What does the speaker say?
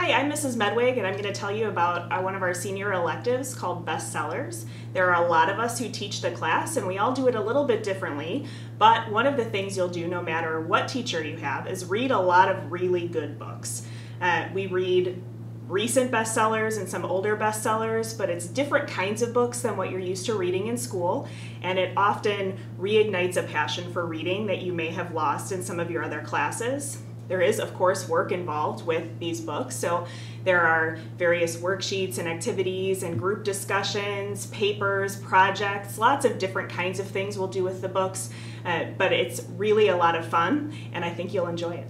Hi, I'm Mrs. Medwig, and I'm going to tell you about uh, one of our senior electives called Bestsellers. There are a lot of us who teach the class, and we all do it a little bit differently. But one of the things you'll do, no matter what teacher you have, is read a lot of really good books. Uh, we read recent bestsellers and some older bestsellers, but it's different kinds of books than what you're used to reading in school, and it often reignites a passion for reading that you may have lost in some of your other classes. There is, of course, work involved with these books, so there are various worksheets and activities and group discussions, papers, projects, lots of different kinds of things we'll do with the books, uh, but it's really a lot of fun, and I think you'll enjoy it.